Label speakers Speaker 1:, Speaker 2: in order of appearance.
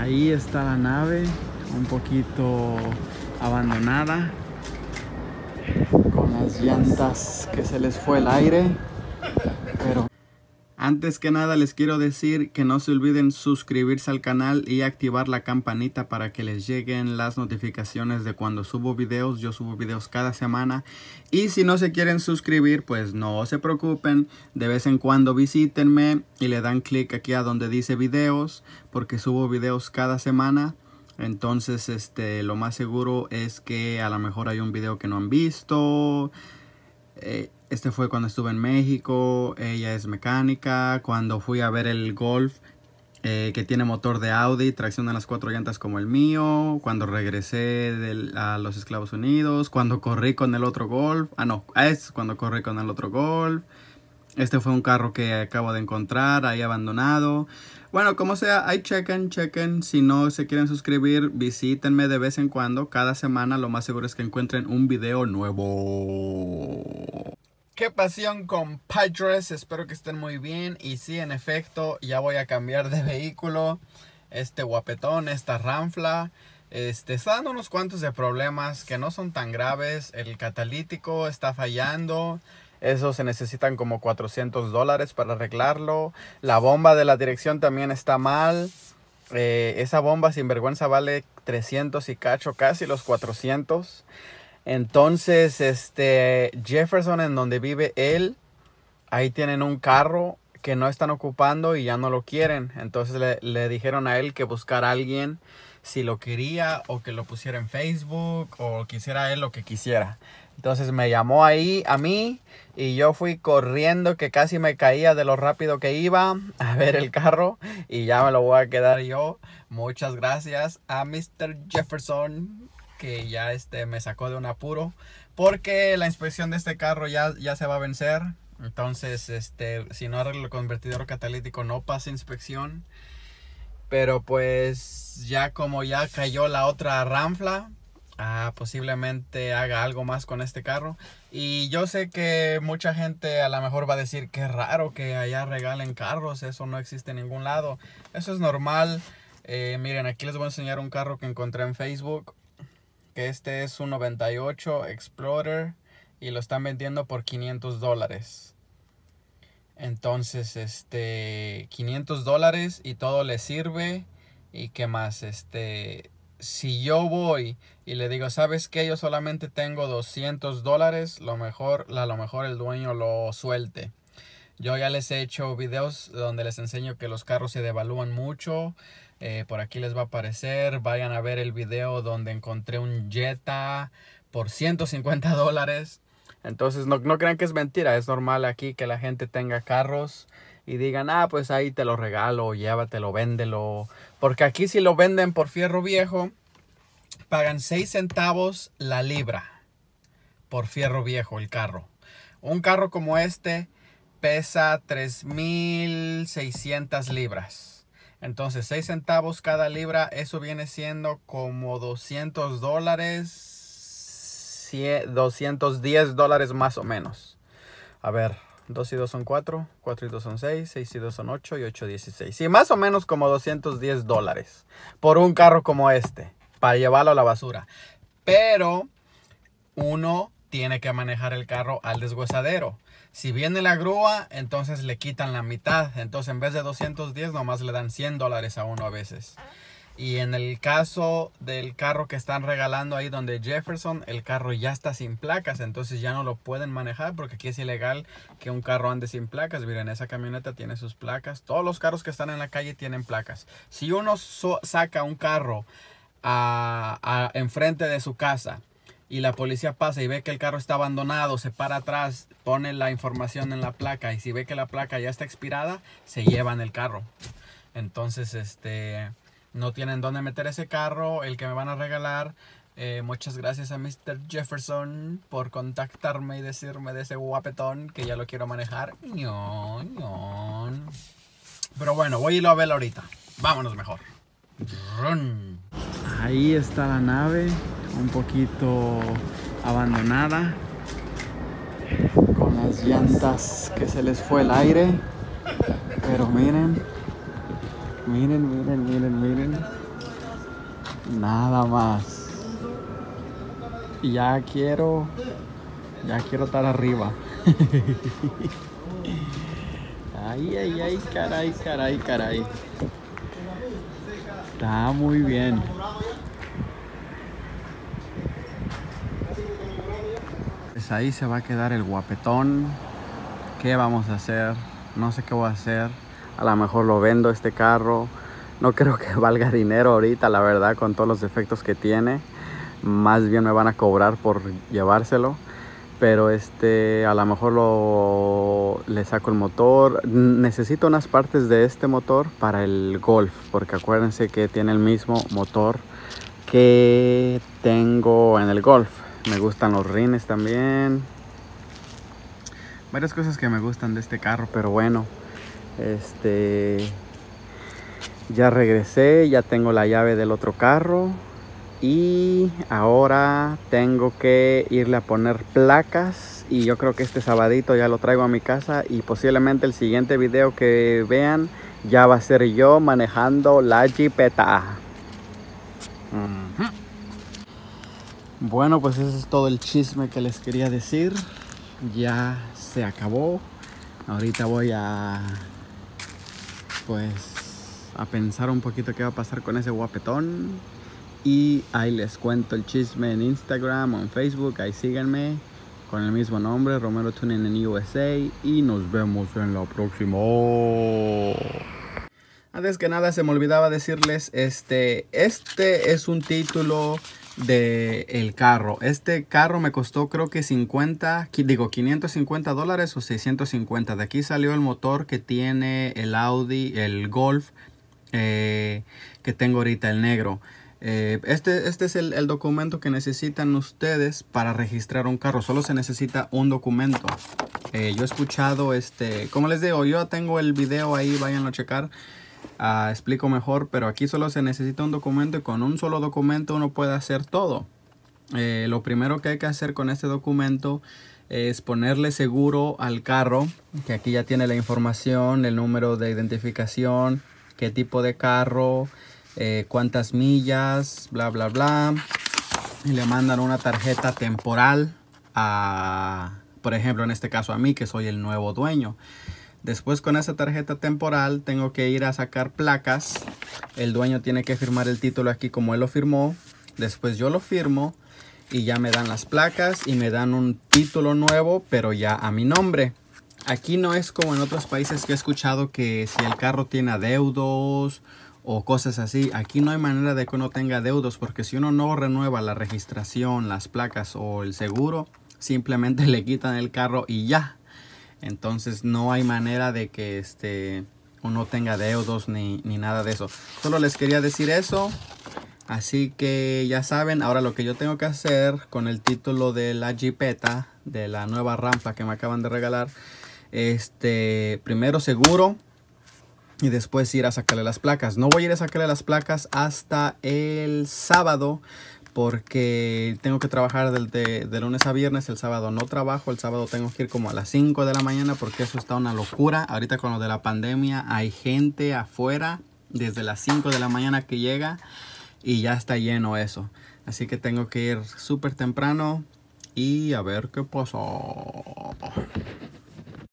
Speaker 1: Ahí está la nave, un poquito abandonada, con las llantas que se les fue el aire, antes que nada les quiero decir que no se olviden suscribirse al canal y activar la campanita para que les lleguen las notificaciones de cuando subo videos. Yo subo videos cada semana. Y si no se quieren suscribir, pues no se preocupen. De vez en cuando visítenme y le dan clic aquí a donde dice videos porque subo videos cada semana. Entonces, este, lo más seguro es que a lo mejor hay un video que no han visto. Eh, este fue cuando estuve en México. Ella es mecánica. Cuando fui a ver el Golf, eh, que tiene motor de Audi, tracción de las cuatro llantas como el mío. Cuando regresé a los Esclavos Unidos. Cuando corrí con el otro Golf. Ah, no, es cuando corrí con el otro Golf. Este fue un carro que acabo de encontrar ahí abandonado. Bueno, como sea, ahí chequen, chequen. Si no se quieren suscribir, visítenme de vez en cuando. Cada semana lo más seguro es que encuentren un video nuevo. Qué pasión con Padres, espero que estén muy bien y sí, en efecto, ya voy a cambiar de vehículo. Este guapetón, esta ranfla, este, está dando unos cuantos de problemas que no son tan graves. El catalítico está fallando. Eso se necesitan como 400 dólares para arreglarlo. La bomba de la dirección también está mal. Eh, esa bomba sin vergüenza vale 300 y cacho, casi los 400. Entonces, este Jefferson, en donde vive él, ahí tienen un carro que no están ocupando y ya no lo quieren. Entonces le, dijeron a él que buscara a alguien si lo quería o que lo pusiera en Facebook o quisiera él lo que quisiera. Entonces me llamó ahí a mí y yo fui corriendo que casi me caía de lo rápido que iba a ver el carro y ya me lo voy a quedar yo. Muchas gracias a Mr. Jefferson que ya este, me sacó de un apuro porque la inspección de este carro ya, ya se va a vencer. Entonces, este, si no arreglo el convertidor catalítico no pasa inspección. Pero pues ya como ya cayó la otra ranfla, ah, posiblemente haga algo más con este carro. Y yo sé que mucha gente a lo mejor va a decir que raro que allá regalen carros, eso no existe en ningún lado. Eso es normal. Eh, miren, aquí les voy a enseñar un carro que encontré en Facebook que este es un 98 Explorer y lo están vendiendo por 500 dólares. Entonces, este, 500 dólares y todo le sirve. ¿Y qué más? Este, si yo voy y le digo, ¿sabes qué? Yo solamente tengo 200 dólares, lo mejor, a lo mejor el dueño lo suelte. Yo ya les he hecho videos donde les enseño que los carros se devalúan mucho. Eh, por aquí les va a aparecer. Vayan a ver el video donde encontré un Jetta por 150 dólares. Entonces no, no crean que es mentira. Es normal aquí que la gente tenga carros y digan, ah, pues ahí te lo regalo, llévatelo, véndelo. Porque aquí si lo venden por fierro viejo, pagan 6 centavos la libra por fierro viejo el carro. Un carro como este pesa 3.600 libras. Entonces, 6 centavos cada libra, eso viene siendo como 200 dólares, 210 dólares más o menos. A ver, 2 y 2 son 4, 4 y 2 son 6, 6 y 2 son 8 y 8 16. Sí, más o menos como 210 dólares por un carro como este, para llevarlo a la basura. Pero uno tiene que manejar el carro al deshuesadero. Si viene la grúa, entonces le quitan la mitad. Entonces en vez de 210, nomás le dan 100 dólares a uno a veces. Y en el caso del carro que están regalando ahí donde Jefferson, el carro ya está sin placas, entonces ya no lo pueden manejar porque aquí es ilegal que un carro ande sin placas. Miren, esa camioneta tiene sus placas. Todos los carros que están en la calle tienen placas. Si uno saca un carro a, enfrente de su casa y la policía pasa y ve que el carro está abandonado, se para atrás, pone la información en la placa y si ve que la placa ya está expirada, se llevan el carro. Entonces, este, no tienen dónde meter ese carro, el que me van a regalar. Eh, muchas gracias a Mr. Jefferson por contactarme y decirme de ese guapetón que ya lo quiero manejar. Pero bueno, voy a irlo a ver ahorita. Vámonos mejor. Ahí está la nave un poquito abandonada con las llantas que se les fue el aire pero miren miren miren miren miren nada más. Ya quiero, ya quiero estar arriba. ay, ay, ay, caray, caray, caray. Está muy bien. Pues ahí se va a quedar el guapetón. ¿Qué vamos a hacer? No sé qué voy a hacer. A lo mejor lo vendo este carro. No creo que valga dinero ahorita, la verdad, con todos los defectos que tiene. Más bien me van a cobrar por llevárselo. Pero este, a lo mejor lo, le saco el motor. Necesito unas partes de este motor para el Golf. Porque acuérdense que tiene el mismo motor que tengo en el Golf. Me gustan los rines también. Varias cosas que me gustan de este carro, pero bueno. Este ya regresé, ya tengo la llave del otro carro y ahora tengo que irle a poner placas y yo creo que este sabadito ya lo traigo a mi casa y posiblemente el siguiente video que vean ya va a ser yo manejando la Jeepeta. Bueno, pues ese es todo el chisme que les quería decir. Ya se acabó. Ahorita voy a pues a pensar un poquito qué va a pasar con ese guapetón. Y ahí les cuento el chisme en Instagram o en Facebook. Ahí síganme con el mismo nombre, Romero Tuning en USA. Y nos vemos en la próxima. Antes que nada se me olvidaba decirles, este, este es un título de el carro. Este carro me costó creo que 50, digo 550 dólares o 650. De aquí salió el motor que tiene el Audi, el Golf eh, que tengo ahorita, el negro. Eh, este, este es el, documento que necesitan ustedes para registrar un carro. Solo se necesita un documento. Eh, yo he escuchado, este, como les digo, yo tengo el video ahí, vayan a checar. Ah, explico mejor, pero aquí solo se necesita un documento y con un solo documento uno puede hacer todo. lo primero que hay que hacer con este documento es ponerle seguro al carro, que aquí ya tiene la información, el número de identificación, qué tipo de carro, eh, cuántas millas, bla, bla, bla. Y le mandan una tarjeta temporal a, por ejemplo, en este caso a mí, que soy el nuevo dueño. Después con esa tarjeta temporal tengo que ir a sacar placas. El dueño tiene que firmar el título aquí como él lo firmó. Después yo lo firmo y ya me dan las placas y me dan un título nuevo, pero ya a mi nombre. Aquí no es como en otros países que he escuchado que si el carro tiene adeudos o cosas así, aquí no hay manera de que uno tenga adeudos porque si uno no renueva la registración, las placas o el seguro, simplemente le quitan el carro y ya. Entonces no hay manera de que este, uno tenga deudos ni, ni nada de eso. Solo les quería decir eso. Así que ya saben, ahora lo que yo tengo que hacer con el título de la Jeepeta, de la nueva rampa que me acaban de regalar, este, primero seguro y después ir a sacarle las placas. No voy a ir a sacarle las placas hasta el sábado porque tengo que trabajar de, de, lunes a viernes. El sábado no trabajo, el sábado tengo que ir como a las 5 de la mañana porque eso está una locura. Ahorita con lo de la pandemia hay gente afuera desde las 5 de la mañana que llega y ya está lleno eso. Así que tengo que ir súper temprano y a ver qué pasó.